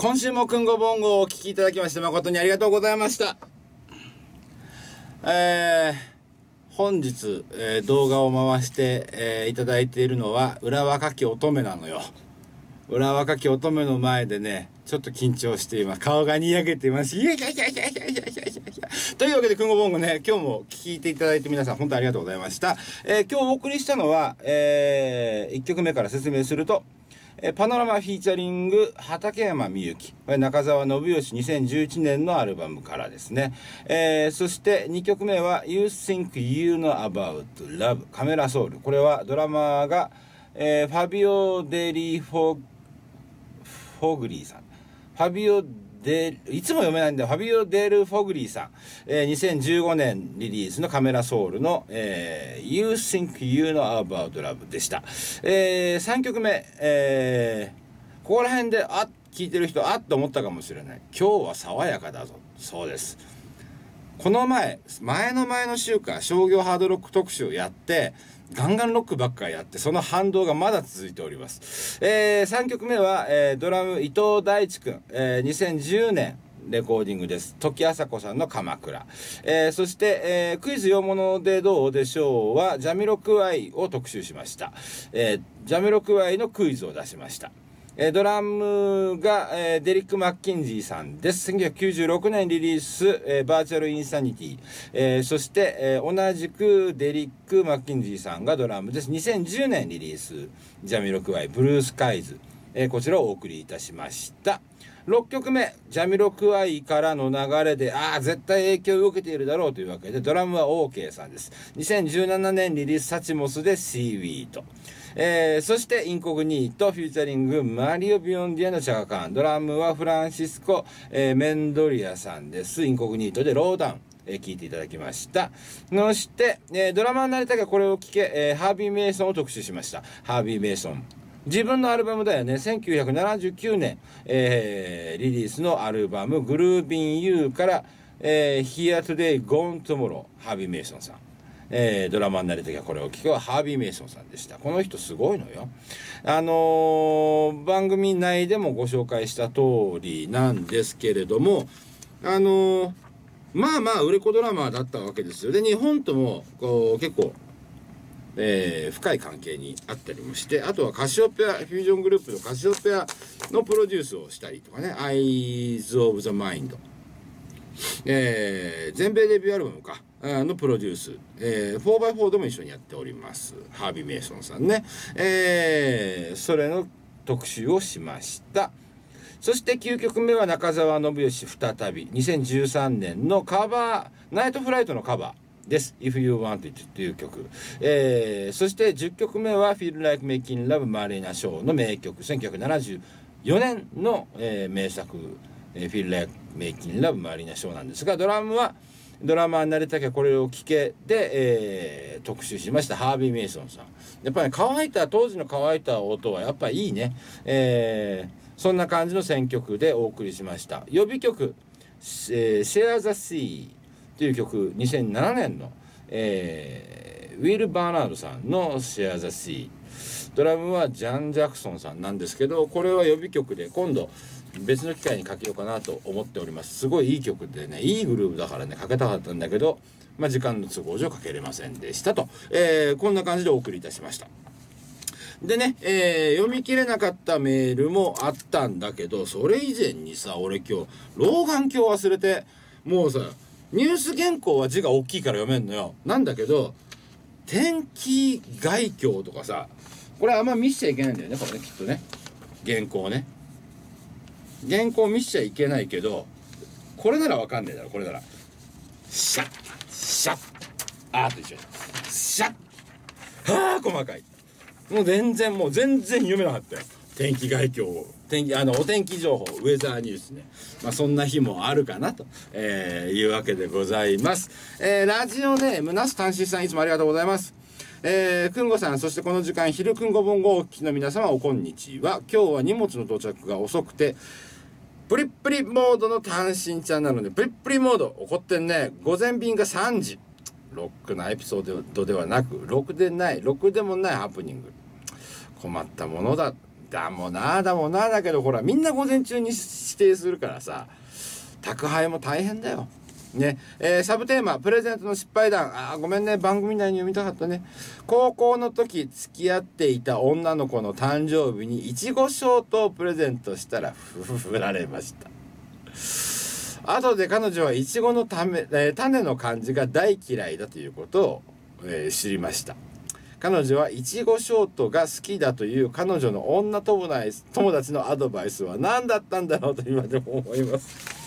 今週もくんごぼんごをお聞きいただきまして誠にありがとうございました。えー、本日、えー、動画を回して、えー、いただいているのは、裏若き乙女なのよ。裏若き乙女の前でね、ちょっと緊張しています。顔がにやけています。いやいやいやいやいやいやいやいやというわけで、くんごぼんごね、今日も聞いていただいて皆さん本当ありがとうございました。えー、今日お送りしたのは、えー、1曲目から説明すると、えパノラマ featuring 畠山みゆき。中澤信義2011年のアルバムからですね。えー、そして2曲目は You Think You Know About Love カメラソウル。これはドラマーが、えー、ファビオ・デリフォ、フォグリーさん。ファビオ・で、いつも読めないんだよ。ファビオ・デール・フォグリーさん。えー、2015年リリースのカメラソウルの、えー、You Think You Know About Love でした。えー、3曲目、えー、ここら辺で、あ、聞いてる人、あっと思ったかもしれない。今日は爽やかだぞ。そうです。この前、前の前の週か、商業ハードロック特集をやって、ガンガンロックばっかやって、その反動がまだ続いております。えー、3曲目は、えー、ドラム伊藤大地くん、えー、2010年、レコーディングです。時あさこさんの鎌倉。えー、そして、えー、クイズ用物でどうでしょうは、ジャミロクワイを特集しました。えー、ジャミロクワイのクイズを出しました。えドラムが、え、デリック・マッキンジーさんです。1996年リリース、え、 Virtual Insanity。え、そして、え、同じくデリック・マッキンジーさんがドラムです。2010年リリース、ジャミロクワイ、 Blue Skies。え、こちらをお送りいたしました。6曲目、ジャミロクワイからの流れで、ああ、絶対影響を受けているだろうというわけで、ドラムは OK さんです。2017年リリースサチモスで Seaweed。えー、そして、インコグニート、 featuring、マリオ・ビオンディ and チャカ・カーン。ドラムはフランシスコ、えー、メンドリアさんです。インコグニートで Lowdown。えー、聞いていただきました。そして、えー、ドラマーになりたいこれを聞け、えー、ハービー・メイソンを特集しました。ハービー・メイソン。自分のアルバムだよね。1979年、えー、リリースのアルバム、 Groovin' You から、えー、Here Today, Gone Tomorrow、ハービー・メイソンさん。えー、ドラマになりたきゃこれを聞くハービー・メイソンさんでした。この人すごいのよ。あのー、番組内でもご紹介した通りなんですけれども、あのー、まあまあ売れ子ドラマだったわけですよ。で、日本とも、こう、結構、えー、深い関係にあったりもして、あとはカシオペア、フュージョングループのカシオペアのプロデュースをしたりとかね、Eyes of the Mind。えー、全米デビューアルバムか。のプロデュース、えー、4x4 でも一緒にやっております。ハービー・メイソンさんね。えー、それの特集をしました。そして9曲目は中澤信義再び、2013年のカバー、ナイトフライトのカバー。です。If You Want It という曲。えー、そして10曲目は Feel Like Making Love マリーナ・ショーの名曲。1974年の、えー、名作、えー、Feel Like Making Love マリーナ・ショーなんですが、ドラムはドラマーになりたきゃこれを聞けで、えー、特集しましたハービー・メイソンさん。やっぱり、ね、乾いた、当時の乾いた音はやっぱりいいね。えー、そんな感じの選曲でお送りしました。予備曲、えー、Share the Sea という曲、2007年の、えー、ウィル・バーナードさんの Share the Sea。ドラムはジャン・ジャクソンさんなんですけど、これは予備曲で今度、別の機会にかけようかなと思っております。すごいいい曲でね、いいグループだからね、かけたかったんだけど、まあ、時間の都合上かけれませんでしたと。えー、こんな感じでお送りいたしました。でね、えー、読み切れなかったメールもあったんだけど、それ以前にさ、俺今日、老眼鏡忘れて、もうさ、ニュース原稿は字が大きいから読めんのよ。なんだけど、天気概況とかさ、これあんま見しちゃいけないんだよね、これね、きっとね。原稿ね。原稿見しちゃいけないけど、これならわかんねえだろ、これなら。シャッシャッあーと一緒シャッはあ細かい。もう全然、もう全然読めなかったよ。天気概況を。天気、あの、お天気情報、ウェザーニュースね。まあ、そんな日もあるかな、と、えー、いうわけでございます。えー、ラジオネーム、ナス単身さん、いつもありがとうございます。えー、くんごさん、そしてこの時間、昼くんごぼんごお聞きの皆様、おこんにちは。今日は荷物の到着が遅くて、プリプリモードの単身ちゃんなので、プリップリモード、怒ってんね。午前便が3時。ロックなエピソードではなく、ロックでない、ロックでもないハプニング。困ったものだ。だもなだもなだけどほらみんな午前中に指定するからさ宅配も大変だよ。ね。えー、サブテーマプレゼントの失敗談。あごめんね。番組内に読みたかったね。高校の時付き合っていた女の子の誕生日にいちごショートをプレゼントしたらふふふられました。後で彼女はいちごのため、えー、種の感じが大嫌いだということを、えー、知りました。彼女はいちごショートが好きだという彼女の女友達のアドバイスは何だったんだろうと今でも思います。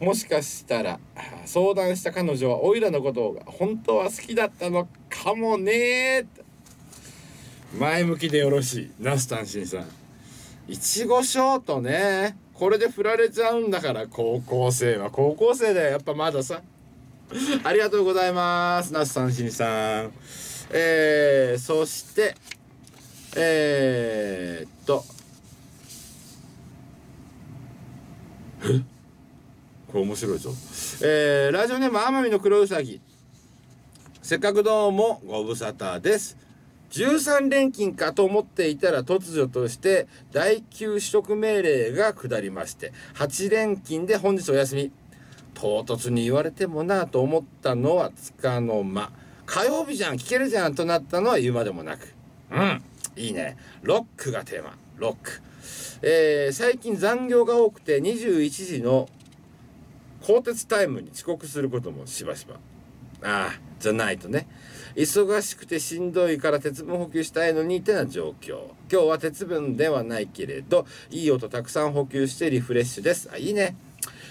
もしかしたら相談した彼女はオイラのことが本当は好きだったのかもね前向きでよろしいナスタンシンさん。いちごショートね。これで振られちゃうんだから高校生は。高校生だよ。やっぱまださ。ありがとうございますナスタンシンさん。えー、そしてえー、っと。え？これ面白いぞ。えー、ラジオネーム奄美の黒うさぎ。せっかくどうもご無沙汰です。13連勤かと思っていたら突如として第9取得命令が下りまして、8連勤で本日お休み。唐突に言われてもなと思ったのはつかの間。火曜日じゃん聞けるじゃんとなったのは言うまでもなく。うん。いいね。ロックがテーマ。ロック。えー、最近残業が多くて21時の鋼鉄タイムに遅刻することもしばしば。ああ、じゃないとね。忙しくてしんどいから鉄分補給したいのにってな状況。今日は鉄分ではないけれど、いい音たくさん補給してリフレッシュです。あ、いいね。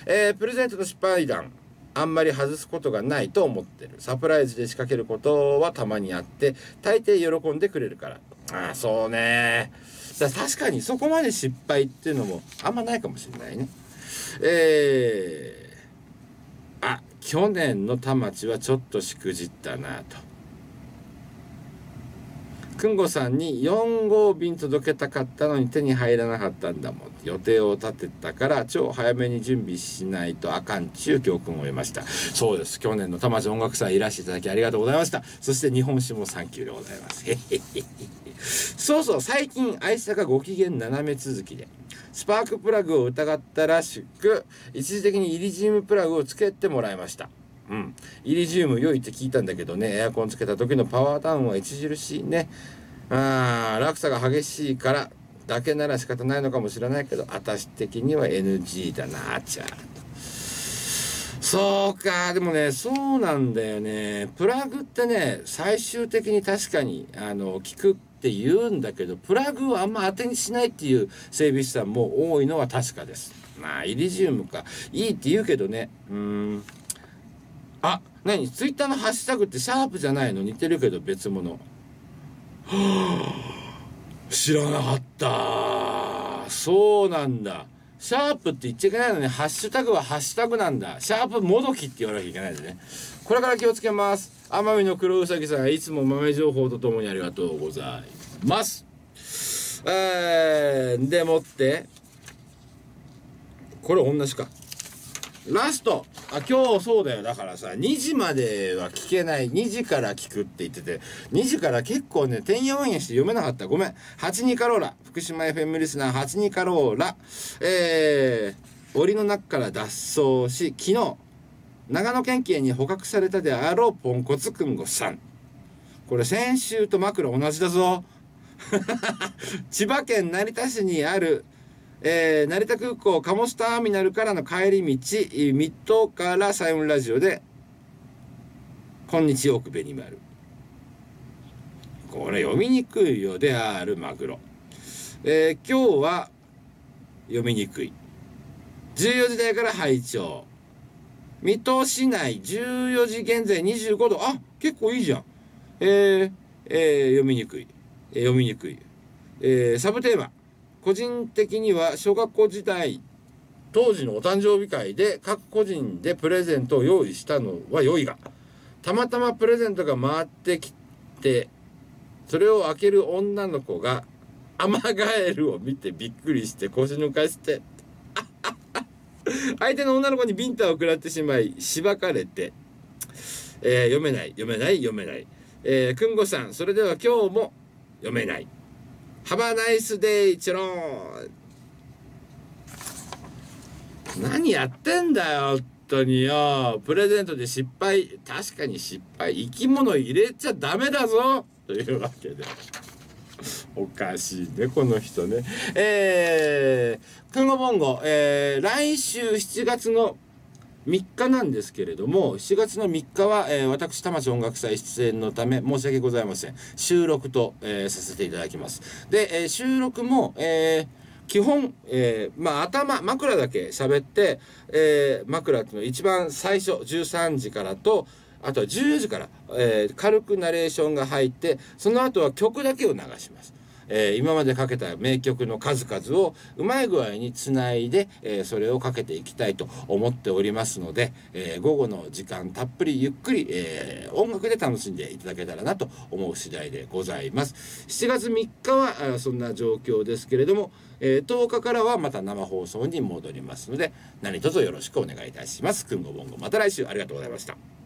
えー、プレゼントの失敗談。あんまり外すことがないと思ってる。サプライズで仕掛けることはたまにあって、大抵喜んでくれるから。ああ、そうね。だ確かにそこまで失敗っていうのもあんまないかもしれないね。えー、去年の田町はちょっとしくじったなと。くんごさんに4号便届けたかったのに手に入らなかったんだもん。予定を立てたから超早めに準備しないとあかんちゅう教訓を得ました。そうです。去年の田町音楽祭いらしていただきありがとうございました。そして日本酒もサンキューでございます。そうそう。最近愛車がご機嫌斜め続きで。スパークプラグを疑ったらしく一時的にイリジウムプラグをつけてもらいました。うん、イリジウム良いって聞いたんだけどねエアコンつけた時のパワーダウンは著しいね。あ落差が激しいからだけなら仕方ないのかもしれないけど私的には NG だなちゃそうか。でもねそうなんだよね。プラグってね最終的に確かにあの効くって言うんだけどプラグをあんま当てにしないっていう整備士さんも多いのは確かです。まあイリジウムか。いいって言うけどね。うん。あ何？ツイッターのハッシュタグってシャープじゃないの？似てるけど別物。は あ知らなかった。そうなんだ。シャープって言っちゃいけないのにハッシュタグはハッシュタグなんだ。シャープもどきって言わなきゃいけないでね。これから気をつけます。奄美の黒うさぎさんいつも豆情報とともにありがとうございます。えー、でもってこれ同じか。ラスト。あ今日そうだよ。だからさ2時までは聞けない。2時から聞くって言ってて。2時から結構ねてんやわんやして読めなかった。ごめん。82カローラ。福島 FM リスナー82カローラ。えー、檻の中から脱走し昨日長野県警に捕獲されたであろうポンコツくんごさん。これ先週と枕同じだぞ。千葉県成田市にあるえー、成田空港貨物ターミナルからの帰り道、水戸からサイオンラジオで、こんにちは、奥紅丸。これ読みにくいよであるマグロ。えー、今日は読みにくい。14時台から拝聴水戸市内14時現在25度。あ、結構いいじゃん。えー、えー、読みにくい。えー、読みにくい。えー、サブテーマ。個人的には小学校時代当時のお誕生日会で各個人でプレゼントを用意したのは良いがたまたまプレゼントが回ってきてそれを開ける女の子がアマガエルを見てびっくりして腰抜かして 相手の女の子にビンタを食らってしまいしばかれて、えー、読めない読めない読めない、えー、くんごさんそれでは今日も読めない。ハバナイスデイチロー何やってんだよ本当によ。プレゼントで失敗。確かに失敗。生き物入れちゃダメだぞ。というわけで。おかしいねこの人ね。えー、クンゴボンゴ、えー、来週7月の3日なんですけれども7月の3日は、えー、私田町音楽祭出演のため申し訳ございません収録と、えー、させていただきますで、えー、収録も、え基本、え、まあ頭枕だけ喋って、え、枕っていうのは一番最初13時からとあとは14時から、えー、軽くナレーションが入ってその後は曲だけを流します。えー、今までかけた名曲の数々をうまい具合につないで、えー、それをかけていきたいと思っておりますので、えー、午後の時間たっぷりゆっくり、え音楽で楽しんでいただけたらなと思う次第でございます。7月3日はそんな状況ですけれども、えー、10日からはまた生放送に戻りますので何卒よろしくお願いいたします。くんごぼんごまた来週ありがとうございました。